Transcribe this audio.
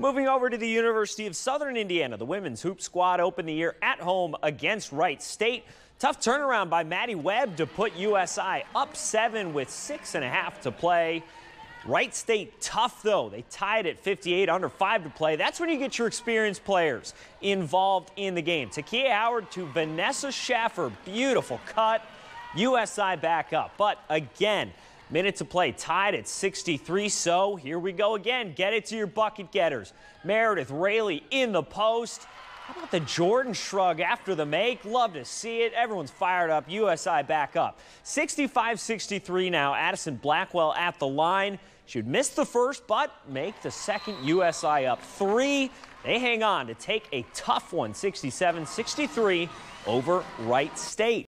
Moving over to the University of Southern Indiana, the women's hoop squad opened the year at home against Wright State. Tough turnaround by Maddie Webb to put USI up seven with six and a half to play. Wright State tough though. They tied at 58 under five to play. That's when you get your experienced players involved in the game. Takia Howard to Vanessa Shafer. Beautiful cut. USI back up. But again, minute to play tied at 63. So here we go again. Get it to your bucket getters. Meredith Raley in the post. How about the Jordan shrug after the make? Love to see it. Everyone's fired up. USI back up. 65 63 now. Addison Blackwell at the line. She would miss the first, but make the second USI up three. They hang on to take a tough one, 67 63 over Wright State.